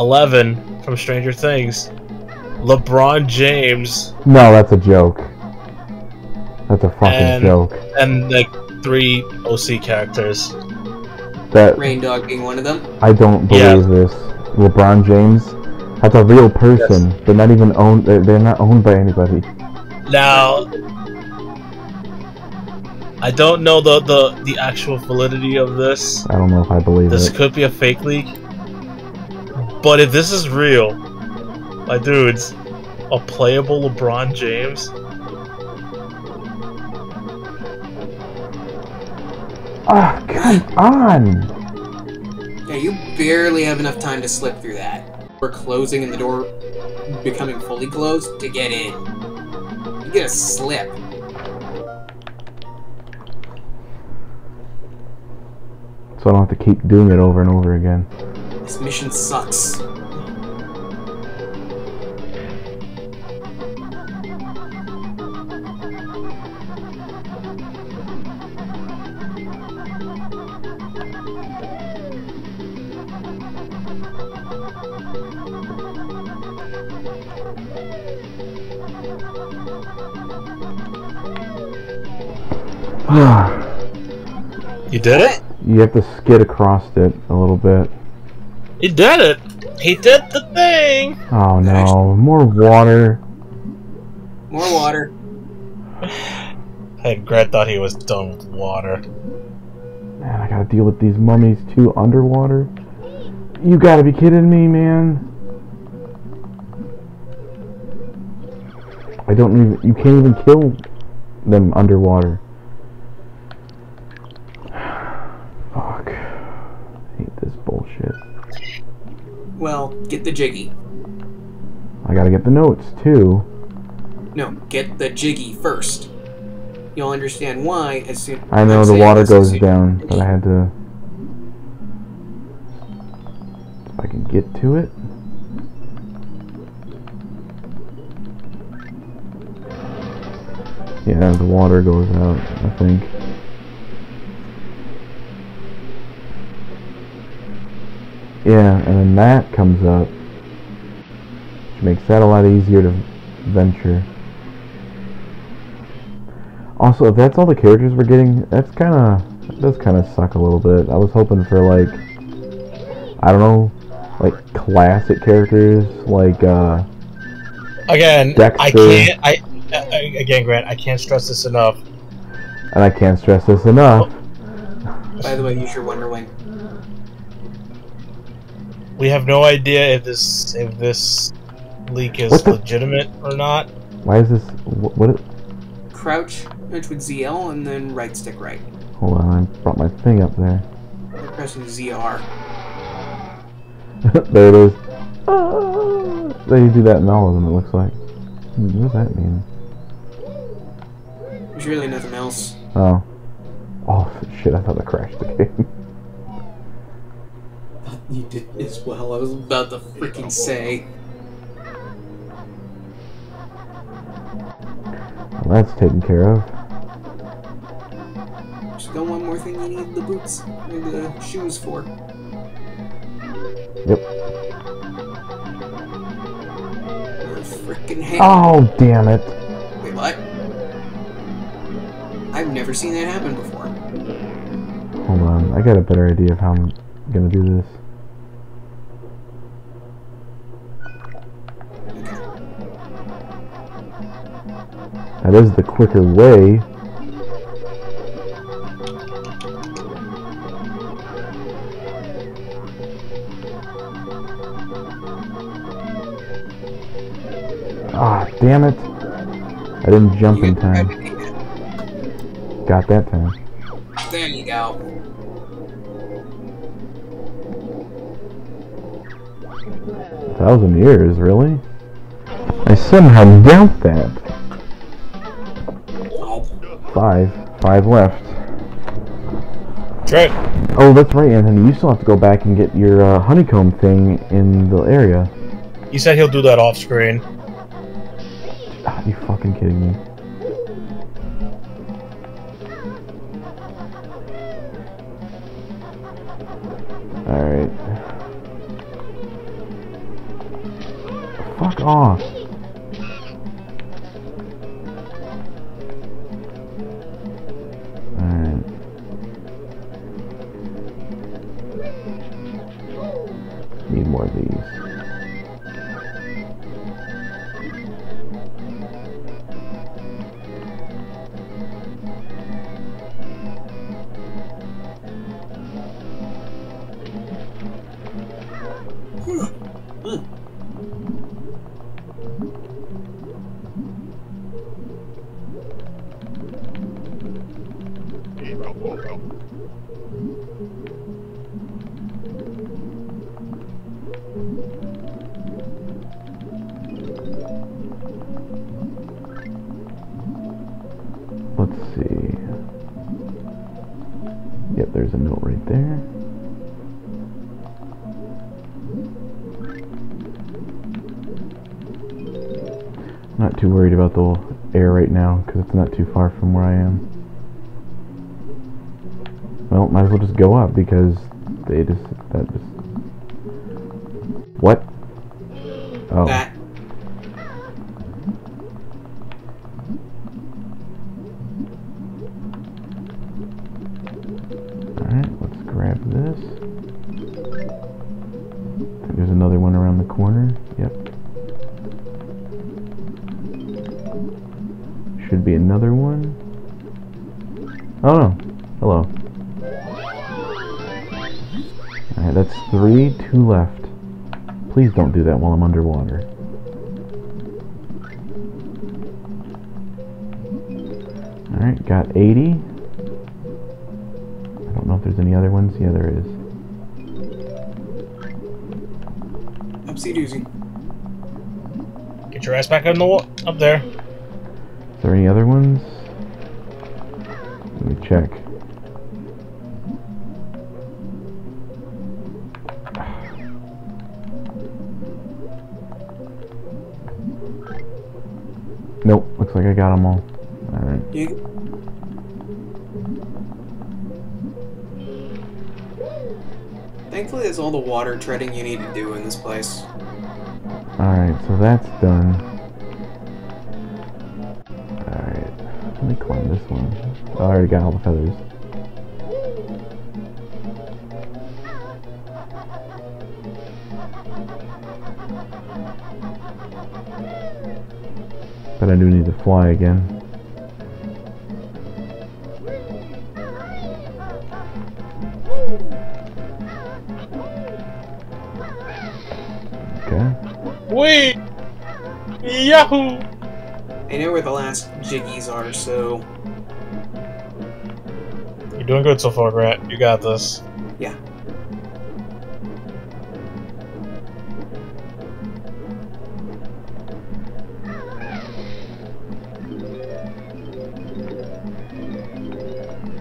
Eleven from Stranger Things. LeBron James No, that's a joke. That's a fucking And- joke. and like three OC characters. That Rain Dog being one of them. I don't Yeah. believe this. LeBron James. That's a real person. They're not even owned. They're, they're not owned by anybody. Now, I don't know the, the the actual validity of this. I don't know if I believe This it. could be a fake leak. But if this is real, my dudes, a playable LeBron James, Ah, come on! Yeah, you barely have enough time to slip through that. We're closing and the door becoming fully closed to get in. You get a slip. So I don't have to keep doing it over and over again. This mission sucks. you did it. you have to skid across it a little bit. He did it. He did the thing. Oh no, more water. More water. Hey, Grant thought he was done with water. Man, I gotta deal with these mummies too underwater. You gotta be kidding me, man. I don't even. You can't even kill them underwater. Fuck. hate this bullshit. Well, get the jiggy. I gotta get the notes too. No, get the jiggy first. You'll understand why as soon. I know I'm the water goes down, but I had to. If I can get to it. Yeah, the water goes out, I think. Yeah, and then that comes up, which makes that a lot easier to venture. Also, if that's all the characters we're getting, that's kind of that does kind of suck a little bit. I was hoping for like I don't know, like classic characters like uh Again, I Dexter. can't. I, I again, Grant, I can't stress this enough. and I can't stress this enough. By the way, use your Wonder Wing. We have no idea if this if this leak is legitimate or not. Why is this what, what it, Crouch, which with ZL, and then right stick right. Hold on, I brought my thing up there. You're pressing ZR. there it is. Ah, they do that in all of them, it looks like. Hmm, What does that mean? There's really nothing else. Oh. Oh, shit, I thought I crashed the game. You did as well. I was about to freaking say. Well, that's taken care of. Just got one more thing you need the boots or the shoes for. Yep. Freaking hand. Oh, damn it. Wait, what? I've never seen that happen before. Hold on, I got a better idea of how I'm gonna do this. That is the quicker way. Ah, damn it. I didn't jump in time. Got that time. There you go. A thousand years, really? I somehow doubt that. Five. Five left. Great. Oh, that's right, Anthony. You still have to go back and get your uh, honeycomb thing in the area. He said he'll do that off screen. Ah, you fucking kidding me? Alright. Fuck off. Need more of these. Let's see. Yep, there's a note right there. Not too worried about the air right now because it's not too far from where I am. Well, might as well just go up because they just that just what? Oh, That. There's another one around the corner. Yep. Should be another one. Oh no. Hello. Alright, that's three, two left. Please don't do that while I'm underwater. Alright, got 80. I don't know if there's any other ones. Yeah, there is. Upsy doozy. Get your ass back on the wa- up there. Is there any other ones? Let me check. Nope, looks like I got them all. Alright. You, Thankfully, that's all the water treading you need to do in this place. So that's done. Alright, let me climb this one. I already got all the feathers. But I do need to fly again. Yahoo! I know where the last jiggies are, so You're doing good so far, Grant. You got this. yeah.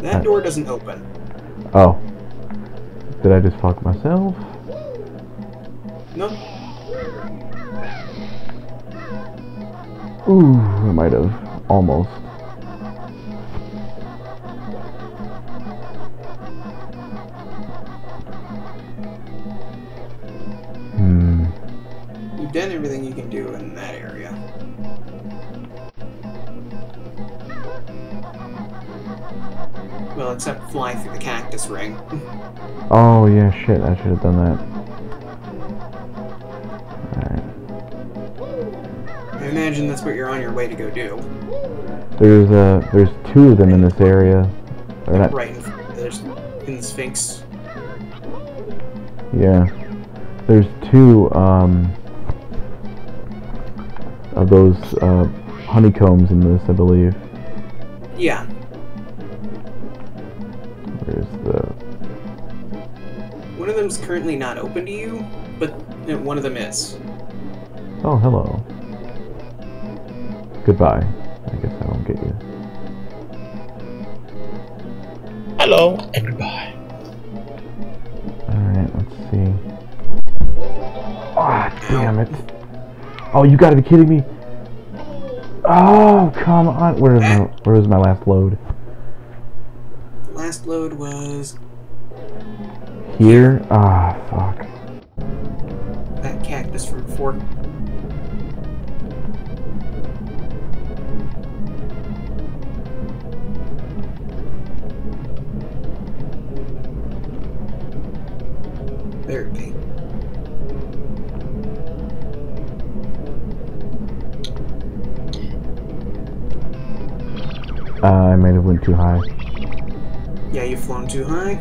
That door doesn't open. Oh. Did I just fuck myself? No, Ooh, I might have. Almost. Hmm. you've done everything you can do in that area. Well, except fly through the cactus ring. Oh, yeah, shit. I should have done that. Imagine that's what you're on your way to go do. There's, uh, there's two of them in this area. Or not, Right in, there's in the Sphinx. Yeah. There's two, um, of those, uh, honeycombs in this, I believe. Yeah, There's the, one of them's currently not open to you, but one of them is. oh, hello. Goodbye. I guess I don't get you. Hello and goodbye. Alright, let's see. Ah, damn it. Oh, you gotta be kidding me. Oh, come on. Where is my, where is my last load? The last load was Here? Ah, fuck. that cactus from before. Uh, I might have went too high. Yeah, you've flown too high.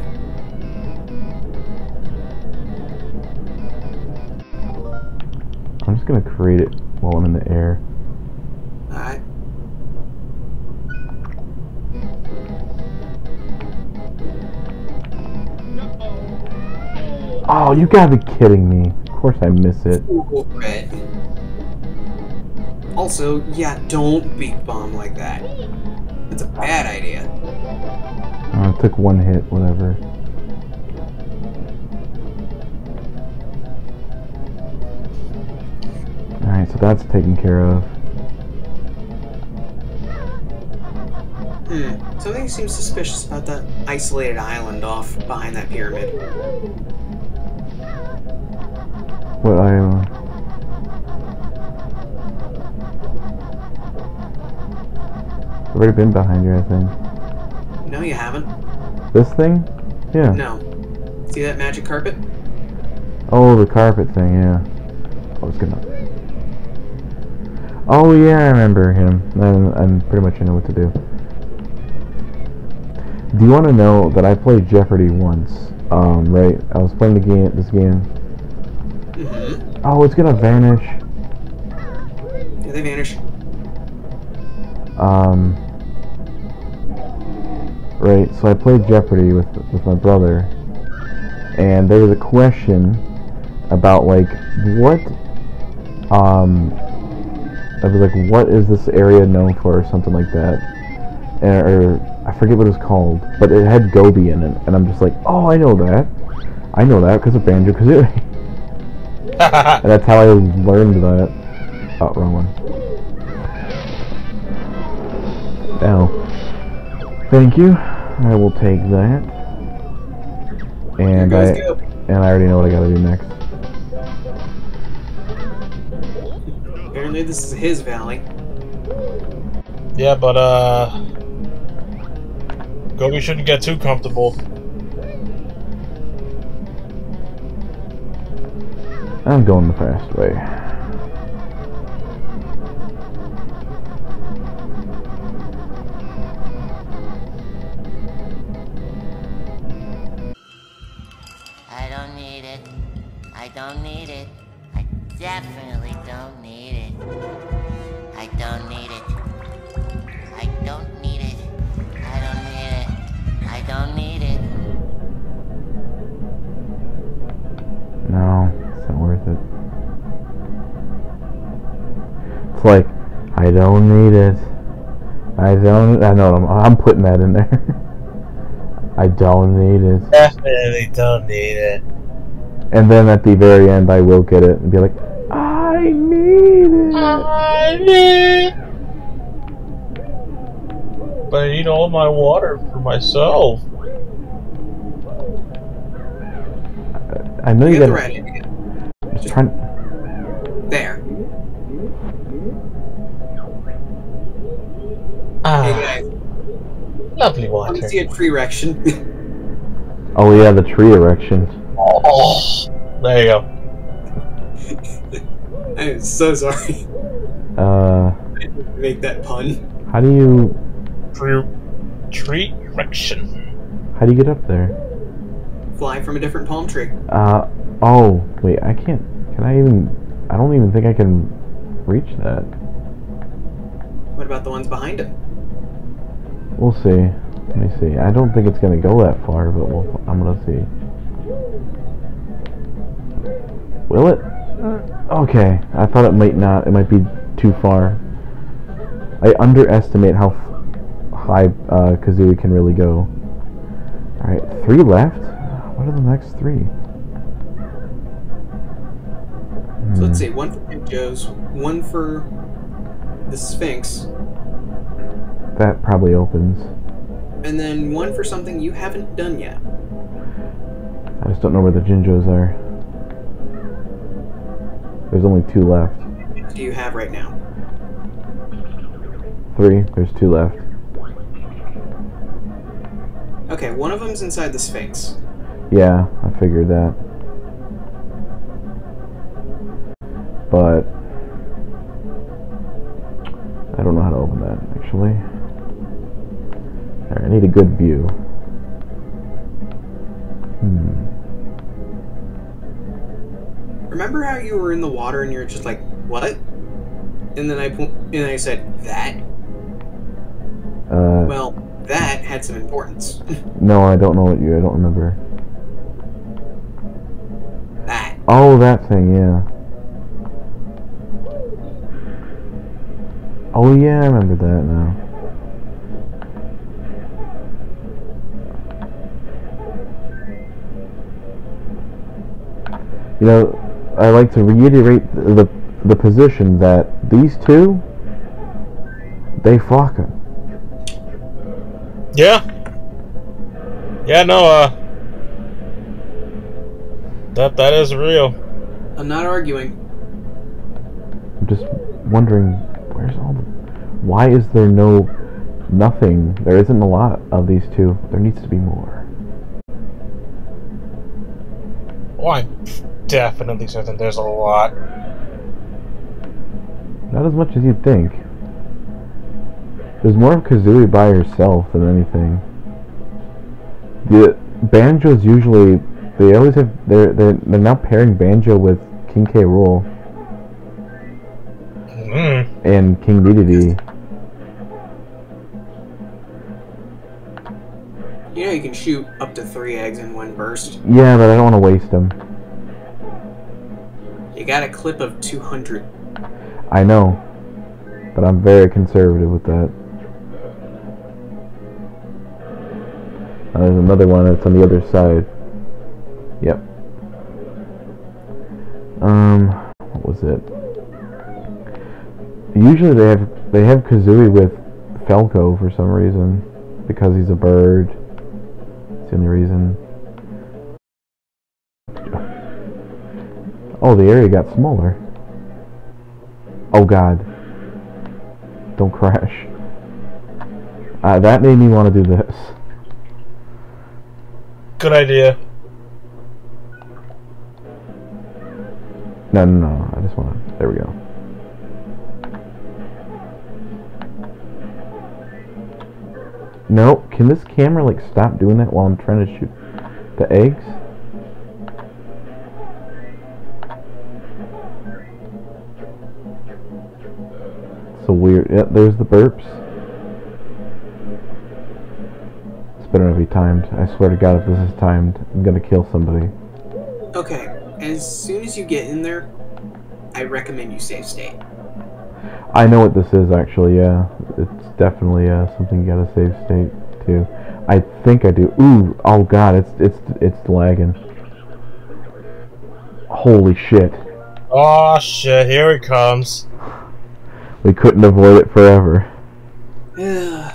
I'm just gonna create it while I'm in the air. Alright. Oh, you gotta be kidding me. Of course I miss it. Also, yeah, don't beak bomb like that. Bad idea. Uh, it took one hit, whatever. Alright, so that's taken care of. Hmm. Something seems suspicious about that isolated island off behind that pyramid. What island? Already been behind you, I think. No, you haven't. This thing? Yeah. No. See that magic carpet? Oh, the carpet thing, yeah. I was gonna. Oh, yeah, I remember him. I'm pretty much I know what to do. Do you want to know that I played Jeopardy once? Um, right? I was playing the game, this game. Mm-hmm. Oh, it's gonna vanish. Yeah, they vanish. Um, right, so I played Jeopardy with with my brother, and there was a question about like what, um, I was like, what is this area known for, or something like that, and, or I forget what it was called, but it had Gobi in it, and I'm just like, oh, I know that, I know that because of Banjo Kazooie, and that's how I learned that. Oh, wrong one. Now, thank you. I will take that. And I go. and I already know what I gotta do next. Apparently this is his valley. Yeah, but uh, Gobi shouldn't get too comfortable. I'm going the fast way. Don't need it. I don't. I know. I'm, I'm putting that in there. I don't need it. Definitely don't need it. And then at the very end, I will get it and be like, I need it. I need. But I need all my water for myself. I know you Get the got. red Indian. Just trying. There. Ah, Hey guys, lovely let water. me see a tree erection. Oh yeah, the tree erection. Oh, there you go. I'm so sorry Uh, make that pun. how do you Tree, tree erection. how do you get up there? Fly from a different palm tree. Uh, oh wait, I can't. Can I even? I don't even think I can reach that. What about the ones behind him? We'll see. Let me see. I don't think it's gonna go that far, but we'll, I'm gonna see. Will it? Okay. I thought it might not. It might be too far. I underestimate how f- high uh, Kazooie can really go. Alright, three left? What are the next three? So let's Hmm. see, one for Joe's, one for the Sphinx, That probably opens. and then one for something you haven't done yet. I just don't know where the Jinjos are. There's only two left. What do you have right now? Three. There's two left. Okay, one of them's inside the Sphinx. Yeah, I figured that. But I don't know how to open that actually. Good view. Hmm. Remember how you were in the water and you're just like, what? And then I and I said that. Uh, Well, that had some importance. no, I don't know what you. I don't remember. that. Oh, that thing, yeah. Oh yeah, I remember that now. You know, I like to reiterate the the, the position that these two, they fucking. Yeah. Yeah, no, uh. That that is real. I'm not arguing. I'm just wondering, where's all the... Why is there no... Nothing. There isn't a lot of these two. There needs to be more. I'm definitely certain there's a lot. Not as much as you'd think. There's more of Kazooie by herself than anything. The Banjo's usually they always have they're they're, they're now pairing Banjo with King K. Rool Mm. and King Dedede. You know you can shoot up to three eggs in one burst. Yeah, but I don't want to waste them. You got a clip of 200. I know, but I'm very conservative with that. Now there's another one that's on the other side. Yep. Um, what was it? Usually they have they have Kazooie with Falco for some reason because he's a bird. It's the only reason. Oh, the area got smaller. Oh God! Don't crash. Uh, that made me want to do this. Good idea. No, no, no. I just want to. There we go. No, can this camera like stop doing that while I'm trying to shoot the eggs? So weird. Yeah, there's the burps. It's better not be timed. I swear to God, if this is timed, I'm gonna kill somebody. Okay, as soon as you get in there, I recommend you save state. I know what this is actually, yeah. It's definitely uh, something you gotta save state to. I think I do. Ooh, oh god, it's it's it's lagging. Holy shit. Oh shit, here it comes. We couldn't avoid it forever. Ugh.